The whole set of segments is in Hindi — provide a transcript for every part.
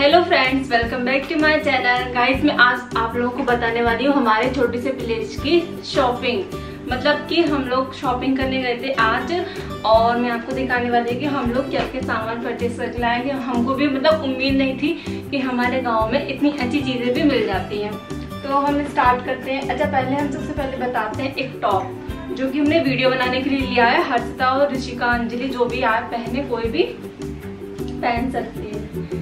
Hello friends welcome back to my channel guys मैं आज आप लोगों को बताने वाली हूँ हमारे छोटे से विलेज की शॉपिंग मतलब कि हम लोग शॉपिंग करने गए थे आज और मैं आपको दिखाने वाली हूँ कि हम लोग क्या क्या सामान परचेज कर लाएँगे हमको भी मतलब उम्मीद नहीं थी कि हमारे गाँव में इतनी अच्छी चीज़ें भी मिल जाती हैं। तो हम स्टार्ट करते हैं। अच्छा पहले हम सबसे पहले बताते हैं एक टॉप जो कि हमने वीडियो बनाने के लिए लिया है। हर्षिता और ऋषिका अंजलि, जो भी आए पहने, कोई भी पहन सकती है।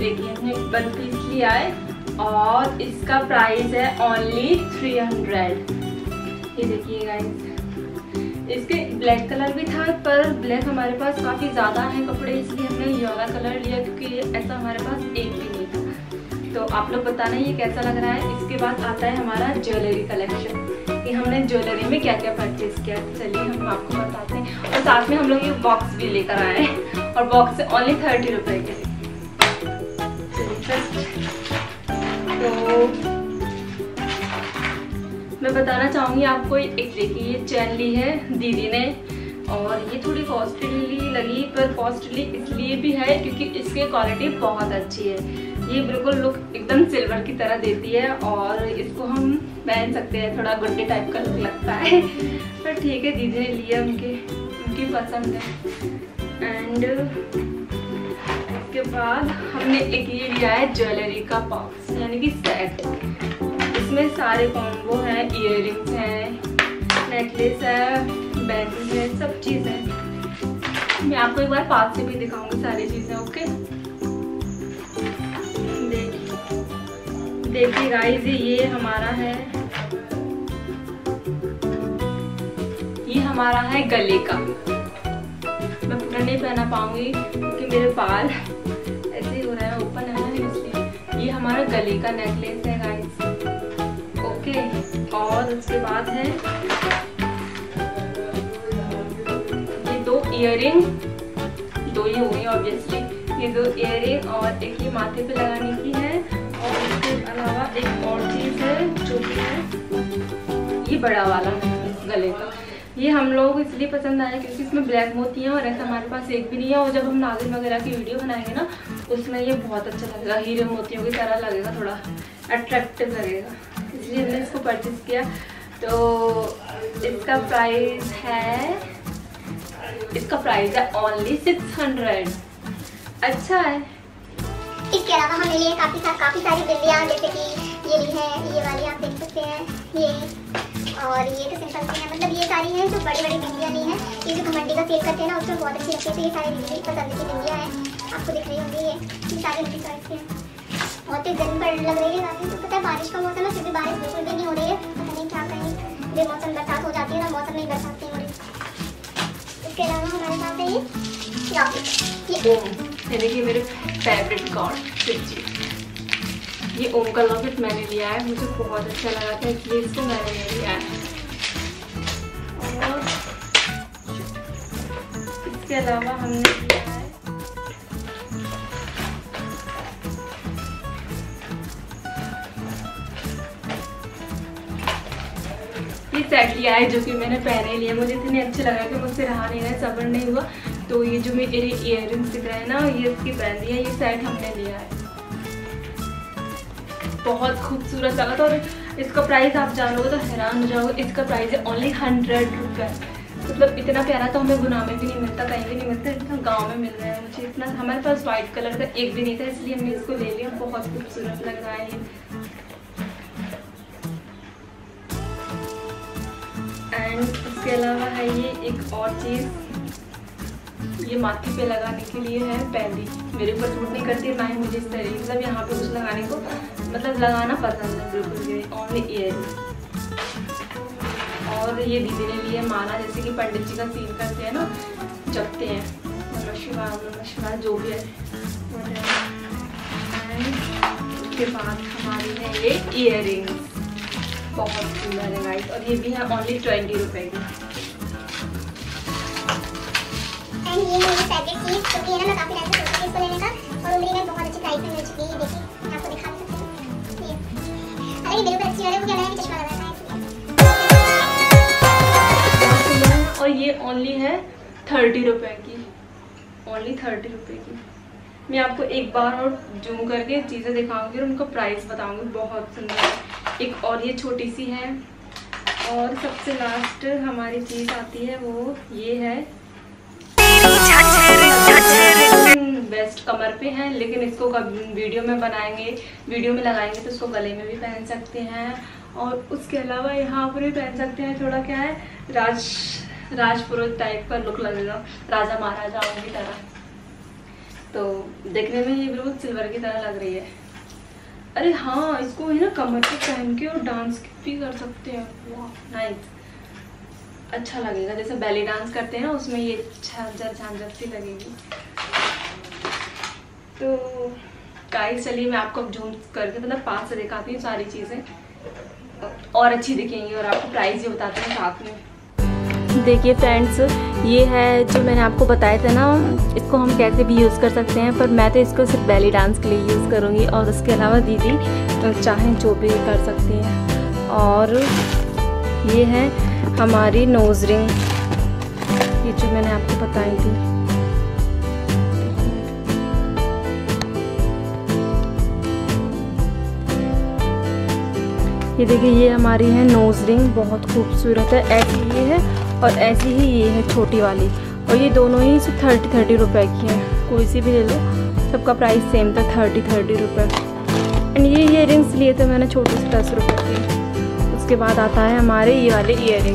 देखिए हमने वन पीस लिया है और इसका प्राइस है ओनली थ्री हंड्रेड ये देखिए गाइस इसके ब्लैक कलर भी था, पर ब्लैक हमारे पास काफ़ी ज़्यादा है कपड़े, इसलिए हमने ये वाला कलर लिया क्योंकि ऐसा हमारे पास एक भी नहीं था। तो आप लोग बताना ये कैसा लग रहा है? इसके बाद आता है हमारा ज्वेलरी कलेक्शन कि हमने ज्वेलरी में क्या क्या परचेज किया चलिए हम आपको बताते हैं। और साथ में हम लोग ये बॉक्स भी लेकर आए हैं। और बॉक्स ओनली थर्टी रुपए के। मैं बताना चाहूँगी, आपको एक देखिए, ये चैन ली है दीदी ने, और ये थोड़ी कॉस्टली लगी, पर कॉस्टली इसलिए भी है क्योंकि इसकी क्वालिटी बहुत अच्छी है। ये बिल्कुल लुक एकदम सिल्वर की तरह देती है, और इसको हम पहन सकते हैं, थोड़ा गुड्डे टाइप का लुक लगता है। पर ठीक है दीदी ने लिया उनके, उनकी पसंद है। एंड इसके बाद हमने एक ये लिया है ज्वेलरी का बॉक्स यानी कि सेट इसमें सारे कॉम्बो हैं इयर हैं नेकलेस है बैंगल है, सब चीज़ मैं आपको एक बार पास से भी दिखाऊँगी सारी चीज़ें ओके देखिए गाइस ये हमारा है। ये हमारा है गले का। मैं पूरा नहीं पहना पाऊँगी, क्योंकि मेरे बाल ऐसे ही हो रहा है, ओपन है ना, इसलिए। ये हमारा गले का नेकलेस है गाइस ओके और उसके बाद है ये दो इयरिंग दो ही हुई ऑब्वियसली ये दो इयरिंग और एक ये माथे पे लगाने की है और इसके अलावा एक और चीज़ है जो कि है ये बड़ा वाला गले का। ये हम लोग इसलिए पसंद आया क्योंकि इसमें ब्लैक मोती है और ऐसा हमारे पास एक भी नहीं है और जब हम नागिन वगैरह की वीडियो बनाएँगे ना, उसमें ये बहुत अच्छा लगेगा। हीरे मोतियों की तरह लगेगा, थोड़ा अट्रैक्टिव लगेगा। इसलिए हमने इसको परचेज किया। तो इसका प्राइस है, इसका प्राइस है ओनली सिक्स हंड्रेड अच्छा है। इसके अलावा हमने लिए काफ़ी सारे काफ़ी सारी बिंदियाँ जैसे कि ये ली है, ये वाली आप देख सकते हैं, ये। और ये तो सिंपल सी है मतलब ये सारी हैं, जो बड़ी बड़ी बिंदियाँ ली हैं। ये जो घमंडी का सेल करते हैं ना, उसमें बहुत अच्छी लगती है। तो ये सारी मेरी पसंद की बिंदियाँ हैं। आपको दिख रही होंगी ये ये सारी उनकी चॉइस के बहुत ही गर्मी लग रही है काफ़ी तो पता है बारिश का मौसम है भी बारिश बिल्कुल भी नहीं हो रही है। पता नहीं क्या करें। बेमौसम बरसात हो जाती है ना, मौसम नहीं बरसात नहीं हो रही। इसके अलावा हमारे पास है ये देखिए, मेरे फेवरेट गॉड शिवजी। ये ओम का लॉकेट मैंने लिया है। मुझे बहुत अच्छा लगा था इसलिए इसको मैंने ले लिया है। और इसके अलावा हमने है सेट लिया है, जो कि मैंने पहने लिया मुझे इतने अच्छे लगा कि मुझसे रहा नहीं रहा सब्र नहीं हुआ। तो ये जो मेरे इयर दिख रहे हैं ना, ये इसकी ब्रांड है, ये सेट हमने लिया है। बहुत खूबसूरत लगा था और इसका प्राइस आप जानोगे तो हैरान हो जाओगे, इसका प्राइस है ओनली हंड्रेड रुपये मतलब इतना प्यारा तो हमें गुना में भी नहीं मिलता, कहीं भी नहीं मिलता, इतना गाँव में मिल रहा है मुझे, इतना, हमारे पास वाइट कलर का एक भी नहीं था, इसलिए हमने इसको ले लिया, बहुत खूबसूरत लग रहा है एंड इसके अलावा है ये एक और चीज़। ये माथे पे लगाने के लिए है पहली मेरे ऊपर सूट नहीं करती, ना ही मुझे इस तरीके मतलब यहाँ पे कुछ लगाने को मतलब लगाना पसंद है, बिल्कुल भी ओनली ईयर और ये दीदी ने लिए माला, जैसे कि पंडित जी का सीन करते हैं ना, जपते हैं। नमः जो भी है। उसके बाद हमारी है ये इयर बहुत सुंदर है और ये भी है ओनली ट्वेंटी रुपए की। और ये ओनली है थर्टी रुपए की। ओनली थर्टी रुपए की मैं आपको एक बार और जूम करके चीज़ें दिखाऊँगी और उनका प्राइस बताऊँगी। बहुत सुंदर। एक और ये छोटी सी है। और सबसे लास्ट हमारी चीज़ आती है वो ये है। बेस्ट कमर पे है, लेकिन इसको वीडियो में बनाएँगे वीडियो में लगाएँगे तो इसको गले में भी पहन सकते हैं। और उसके अलावा यहाँ पर भी पहन सकते हैं, थोड़ा क्या है, राज, राजपुरोहित टाइप का लुक लगेगा। राजा महाराजाओं की तरह। तो देखने में ये बिल्कुल सिल्वर की तरह लग रही है। अरे हाँ इसको है ना कमर पे पहन के और डांस भी कर सकते हैं नाइस अच्छा लगेगा, जैसे बैली डांस करते हैं ना, उसमें ये झांझर झांझर सी लगेगी। तो गाइस चलिए मैं आपको अब जूम करके मतलब पास से दिखाती हूँ सारी चीज़ें। और अच्छी दिखेंगी और आपको प्राइस भी बताते हैं साथ में। देखिए फ्रेंड्स ये है जो मैंने आपको बताया था ना, इसको हम कैसे भी यूज़ कर सकते हैं, पर मैं तो इसको सिर्फ़ बैली डांस के लिए यूज़ करूँगी और उसके अलावा दीदी तो चाहें जो भी कर सकती हैं। और ये है हमारी नोज़ रिंग ये जो मैंने आपको बताई थी। ये देखिए, ये हमारी है नोज़ रिंग बहुत खूबसूरत है, ऐसी ये है। और ऐसी ही ये है छोटी वाली। और ये दोनों ही सिर्फ़ थर्टी थर्टी रुपए की हैं। कोई सी भी ले लो, सबका प्राइस सेम था थर्टी थर्टी रुपये एंड ये इयर लिए थे मैंने छोटे से दस रुपये के। उसके बाद आता है हमारे ये वाले इयर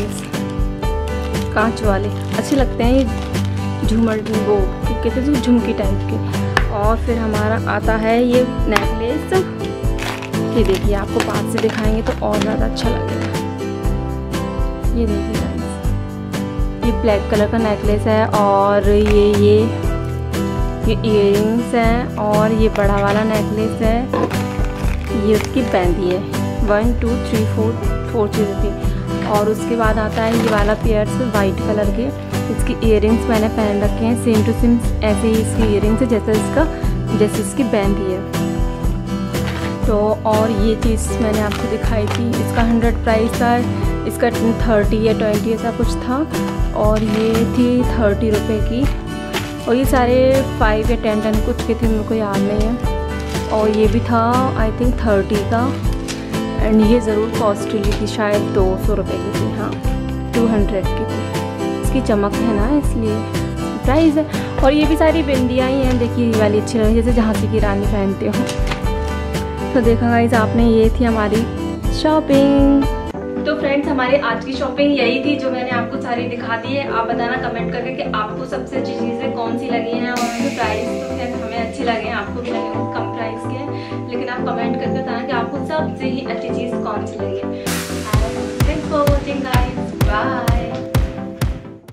काँच वाले। अच्छे लगते हैं ये झूमर वो, कहते हैं झुमकी टाइप के। और फिर हमारा आता है ये नेकलेस ये देखिए, आपको पास से दिखाएँगे तो और ज़्यादा अच्छा लगेगा। ये देखिए। ये ब्लैक कलर का नेकलेस है और ये ये ये इयरिंग्स हैं और ये बड़ा वाला नेकलेस है। ये उसकी बैंदी है। One two three four four चीज़ें थी। और उसके बाद आता है ये वाला पेयर्स वाइट कलर के। इसकी इयरिंग्स मैंने पहन रखे हैं। सेम टू सेम ऐसे ही इसकी इयरिंग्स है, जैसे इसका, जैसे इसकी बैंदी है। तो और ये चीज़ मैंने आपको दिखाई थी। इसका हंड्रेड प्राइस था। इसका थर्टी या ट्वेंटी ऐसा कुछ था और ये थी थर्टी रुपये की। और ये सारे फाइव या टेन टेन कुछ के थे, मेरे को याद नहीं है। और ये भी था आई थिंक थर्टी का। एंड ये ज़रूर कॉस्टली थी, शायद दो सौ रुपये की थी हाँ। टू हंड्रेड की थी। इसकी चमक है ना, इसलिए। प्राइस है। और ये भी सारी बिंदियाँ ही हैं, देखिए ये वाली अच्छी लगी, जैसे झांसी की रानी पहनते हो। तो देखा गाइज़ आपने ये थी हमारी शॉपिंग तो फ्रेंड्स हमारे आज की शॉपिंग यही थी जो मैंने आपको सारी दिखा दी है। आप बताना कमेंट करके कि आपको सबसे अच्छी चीज़ें कौन सी लगी हैं और उनके प्राइस तो खैर हमें अच्छे लगे हैं, आपको भी लगे कम प्राइस के। हैं लेकिन आप कमेंट करके बताना कि आपको सबसे ही अच्छी चीज़ कौन सी लगी है। Thanks for watching guys bye